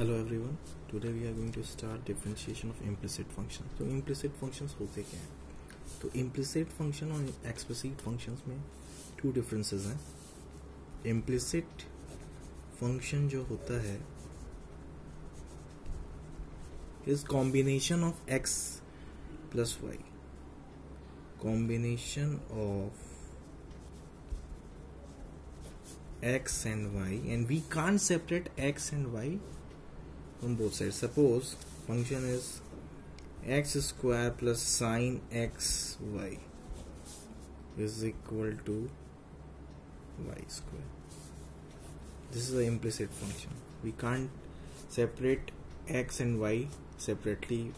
Hello everyone today we are going to start differentiation of implicit function तो implicit functions होते क्या हैं? तो इम्प्लिसिट फ़ंक्शन और एक्सप्लिसिट फ़ंक्शंस में टू डिफरेंसेस हैं. इम्प्लिसिट फ़ंक्शन जो होता है is combination of x plus y combination of x and y and we can separate x and y from both sides. Suppose function is x square plus sine x y is equal to y square. This is the implicit function. We can't separate x and y separately.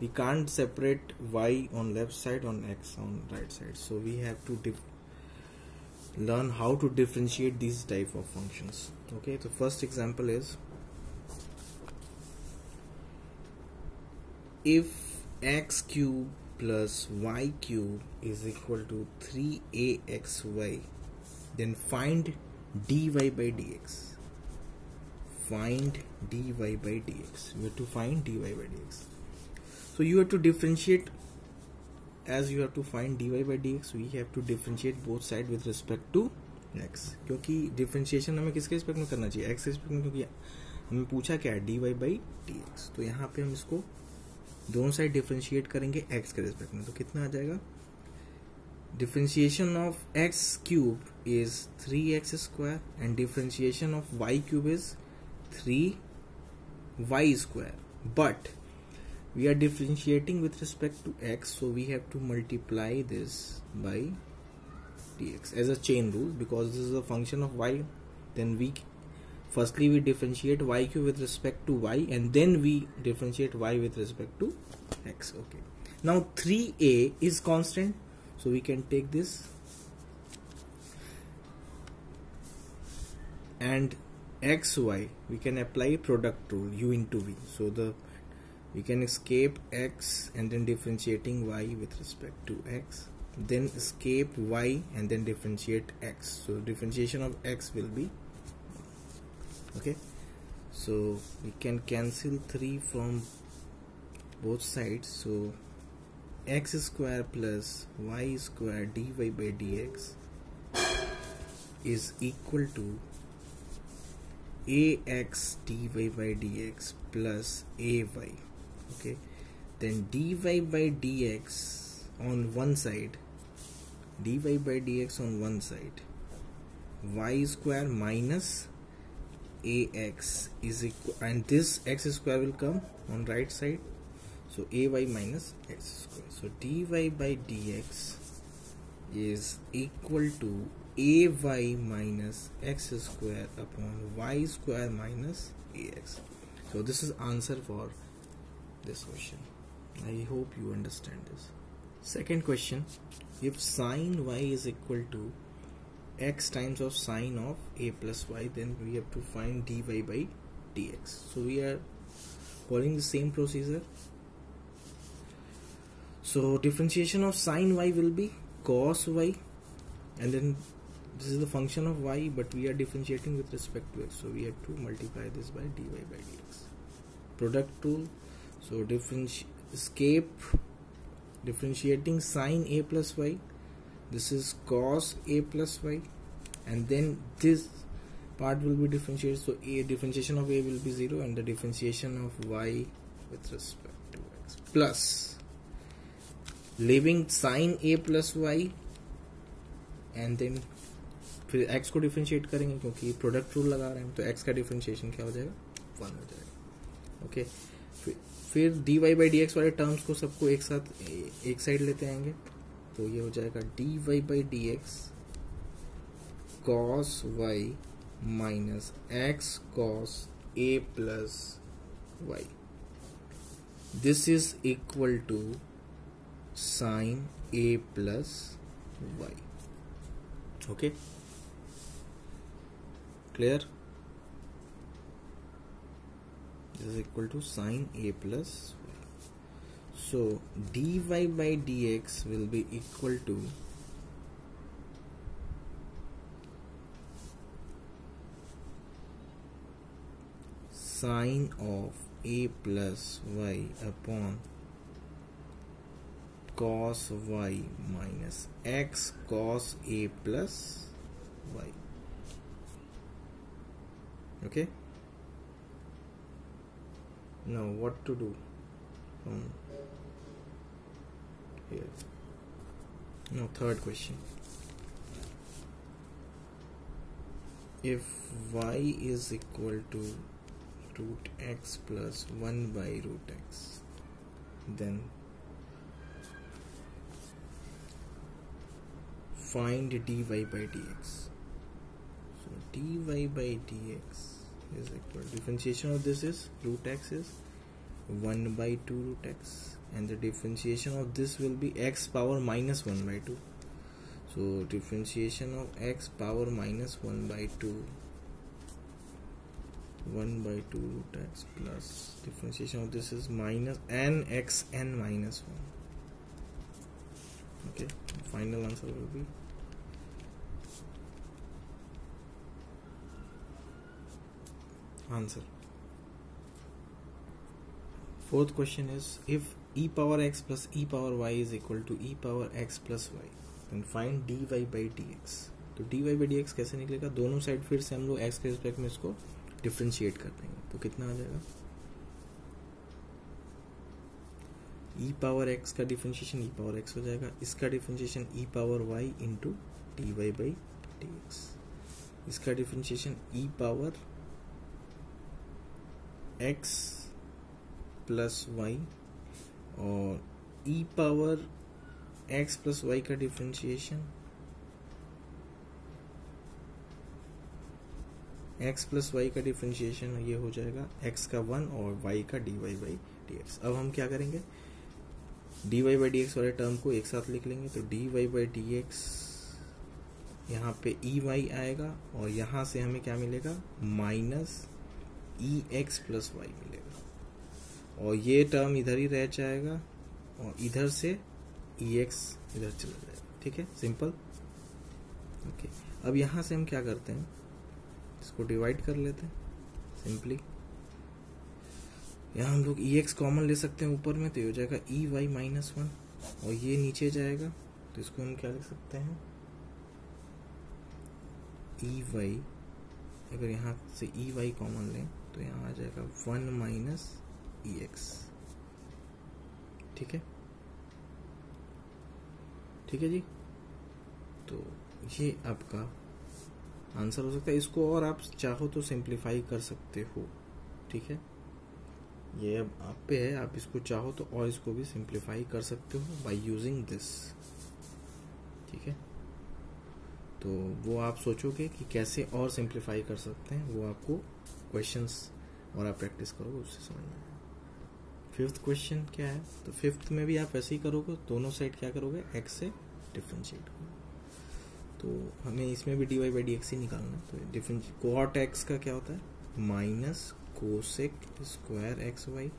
We can't separate y on left side on x on right side. So we have to learn how to differentiate these type of functions. Okay the first example is if x cube plus y cube is equal to 3axy then find dy by dx find dy by dx you have to find dy by dx so you have to differentiate as you have to find dy by dx we have to differentiate both side with respect to x क्योंकि differentiation हमें किसके respect में करना चाहिए x respect में क्योंकि हमें पूछा क्या है बाई डी एक्स तो यहाँ पे हम इसको दोनों साइड डिफ्रेंशिएट करेंगे एक्स के रिस्पेक्ट में तो कितना आ जाएगा differentiation of x cube is three x square and differentiation of y cube is three y square but we are differentiating with respect to x so we have to multiply this by dx as a chain rule because this is a function of y then we firstly we differentiate y cube with respect to y and then we differentiate y with respect to x okay. Now 3a is constant. So we can take this. And xy we can apply product rule u into v. So the we can escape x and then differentiating y with respect to x. Then escape y and then differentiate x. So differentiation of x will be so we can cancel 3 from both sides. So x square plus y square dy by dx is equal to ax dy by dx plus ay. Okay? Then dy by dx on one side dy by dx on one side y square minus ax is equal and this x square will come on right side. So ay minus x square. So dy by dx is equal to ay minus x square upon y square minus ax so this is answer for this question. I hope you understand this. Second question. If sine y is equal to x times of sine of a plus y then we have to find dy by dx. So we are following the same procedure. So differentiation of sine y will be cos y and then this is the function of y but we are differentiating with respect to x so we have to multiply this by dy by dx. Product rule so differentiate escape differentiating sine a plus y this is cos a plus y and then this part will be differentiated so a differentiation of a will be 0 and the differentiation of y with respect to x plus leaving sine a plus y and then फिर x को differentiate करेंगे क्योंकि product rule लगा रहे हैं तो x का differentiation क्या हो जाएगा वन हो जाएगा ओके okay. फिर d y by d x वाले टर्म्स को सबको एक साथ एक साइड लेते आएँगे तो ये हो जाएगा d y by d x cos y minus x cos a plus y this is equal to sine a plus y okay clear this is equal to sine a y. So dy by dx will be equal to sine of a plus y upon cos y minus x cos a plus y. Okay? Now what to do? Um, here now third question. If y is equal to root x plus 1 by root x then find dy by dx. So dy by dx is equal differentiation of this is root x is 1 by 2 root x. And the differentiation of this will be x power minus 1 by 2 so differentiation of x power minus 1 by 2 1 by 2 root x plus differentiation of this is minus n x n minus 1 okay final answer will be answer fourth question is, if e power x plus e power y is equal to e power x plus y, then find dy by dx. तो dy by dx कैसे निकलेगा? दोनों side फिर से हम लोग x के respect में इसको डिफ्रेंशिएट कर देंगे। तो कितना आ जाएगा? e पावर x का डिफ्रेंशिएशन e पावर x हो जाएगा। इसका differentiation e power y into d y by d x इसका differentiation e power x plus y और e power x plus y का डिफ्रेंशिएशन एक्स प्लस वाई का differentiation ये हो जाएगा एक्स का वन और वाई का d y by d x अब हम क्या करेंगे? D y by d x वाले टर्म को एक साथ लिख लेंगे तो d y by d x यहाँ पे ई वाई आएगा और यहाँ से हमें क्या मिलेगा? Minus e x plus y मिलेगा। और ये टर्म इधर ही रह जाएगा और इधर से ई एक्स इधर चला जाएगा। ठीक है? सिंपल ओके अब यहाँ से हम क्या करते हैं? इसको डिवाइड कर लेते हैं सिंपली यहाँ हम लोग ई एक्स कॉमन ले सकते हैं ऊपर में तो ये हो जाएगा ई वाई माइनस वन और ये नीचे जाएगा तो इसको हम क्या लिख सकते हैं? ई e वाई अगर यहाँ से ई वाई कॉमन लें तो यहाँ आ जाएगा वन माइनस ई एक्स ठीक है? ठीक है जी? तो ये आपका आंसर हो सकता है। इसको और आप चाहो तो सिंप्लीफाई कर सकते हो। ठीक है? ये अब आप पे है। आप इसको चाहो तो और इसको भी सिंप्लीफाई कर सकते हो बाय यूजिंग दिस ठीक है? तो वो आप सोचोगे कि कैसे और सिंप्लीफाई कर सकते हैं। वो आपको क्वेश्चंस और आप प्रैक्टिस करोगे, उससे समझ में फिफ्थ क्वेश्चन क्या है? तो फिफ्थ में भी आप ऐसे ही करोगे, दोनों साइड क्या करोगे? एक्स से डिफ्रेंशिएट करोगे। तो हमें इसमें भी d y by d x ही निकालना है। तो डिफरेंस कोट एक्स का क्या होता है? Minus cosec square x y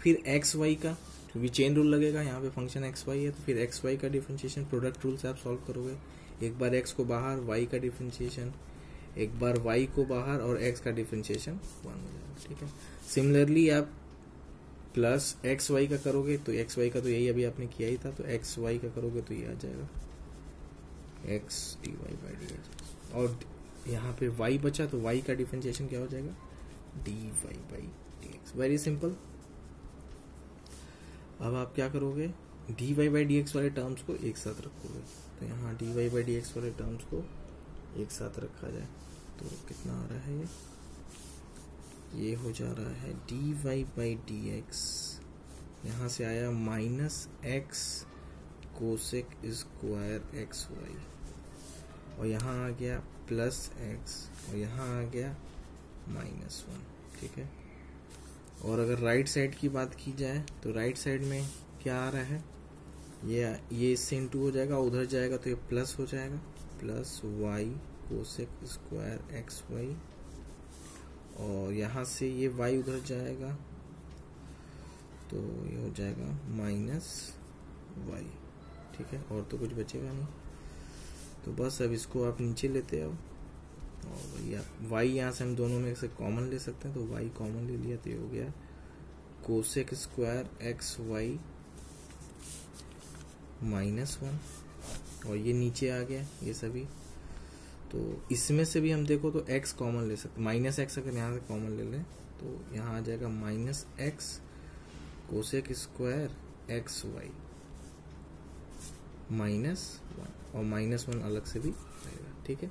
फिर एक्स वाई का, क्योंकि चेन रूल लगेगा, यहाँ पे फ़ंक्शन एक्स वाई है तो फिर एक्स वाई का डिफ्रेंशिएशन प्रोडक्ट रूल से आप सॉल्व करोगे। एक बार एक्स को बाहर वाई का डिफ्रेंशिएशन एक बार y को बाहर और x का डिफ्रेंशिएशन वन हो जाएगा, ठीक है? सिमिलरली आप प्लस एक्स वाई का करोगे तो एक्स वाई का तो यही अभी आपने किया ही था तो एक्स वाई का करोगे तो ये आ जाएगा। X d y by d x और यहाँ पे y बचा तो y का डिफ्रेंशिएशन क्या हो जाएगा? D y by d x very simple अब आप क्या करोगे? D y by d x वाले टर्म्स को एक साथ रखोगे। तो यहाँ d y by d x वाले टर्म्स को एक साथ रखा जाए। तो कितना आ रहा है ये? ये हो जा रहा है d y by d x यहाँ से आया minus x cosec square x y और यहाँ आ गया प्लस एक्स और यहाँ आ गया माइनस वन ठीक है? और अगर राइट साइड की बात की जाए तो राइट साइड में क्या आ रहा है? ये ये इससे इंटू हो जाएगा, उधर जाएगा तो ये प्लस हो जाएगा। Plus y cosec square x y और यहाँ से ये वाई उधर जाएगा तो ये हो जाएगा माइनस वाई ठीक है? और तो कुछ बचेगा नहीं। तो बस अब इसको आप नीचे लेते आओ। और भैया वाई यहाँ से हम दोनों में से कॉमन ले सकते हैं तो वाई कॉमन ले लिया तो ये हो गया cosec square x y minus one और ये नीचे आ गया, ये सभी। तो इसमें से भी हम देखो तो x कॉमन ले सकते माइनस एक्स अगर यहाँ से कॉमन ले लें तो यहाँ आ जाएगा minus x cosec square x y minus one और माइनस वन अलग से भी आएगा ठीक है?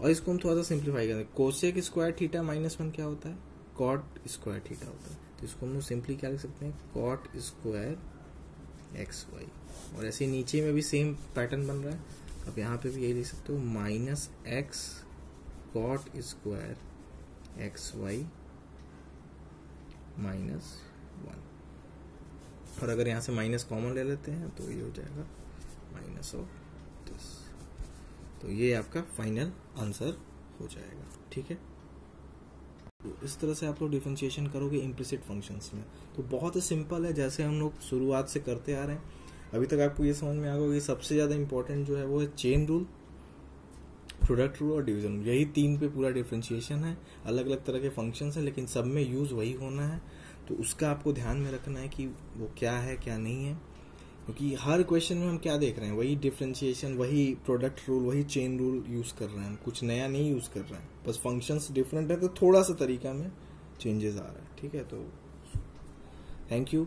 और इसको हम थोड़ा सा सिंप्लीफाई करें cosec square theta minus one क्या होता है? कॉट स्क्वायर थीटा होता है। तो इसको हम लोग सिंपली क्या लिख सकते हैं? कॉट स्क्वायर एक्स वाई और ऐसे नीचे में भी सेम पैटर्न बन रहा है। अब यहाँ पे भी यही लिख सकते हो minus x cot square x y minus one और अगर यहाँ से माइनस कॉमन ले लेते हैं तो ये हो जाएगा माइनस ऑफ़ दिस तो ये आपका फाइनल आंसर हो जाएगा, ठीक है? तो इस तरह से आप लोग डिफ्रेंशिएशन करोगे इम्प्लिसिट फ़ंक्शंस में। तो बहुत ही सिंपल है, जैसे हम लोग शुरुआत से करते आ रहे हैं अभी तक आपको ये समझ में आ गया कि सबसे ज़्यादा इंपॉर्टेंट जो है वो है चेन रूल प्रोडक्ट रूल और डिवीज़न रूल यही तीन पे पूरा डिफ्रेंशिएशन है। अलग अलग तरह के फ़ंक्शंस हैं, लेकिन सब में यूज़ वही होना है। तो उसका आपको ध्यान में रखना है कि वो क्या है, क्या नहीं है। क्योंकि हर क्वेश्चन में हम क्या देख रहे हैं? वही डिफ्रेंशिएशन वही प्रोडक्ट रूल वही चेन रूल यूज़ कर रहे हैं हम। कुछ नया नहीं यूज़ कर रहे हैं। बस फ़ंक्शंस डिफरेंट है तो थोड़ा सा तरीका में चेंजेस आ रहा है। ठीक है तो थैंक यू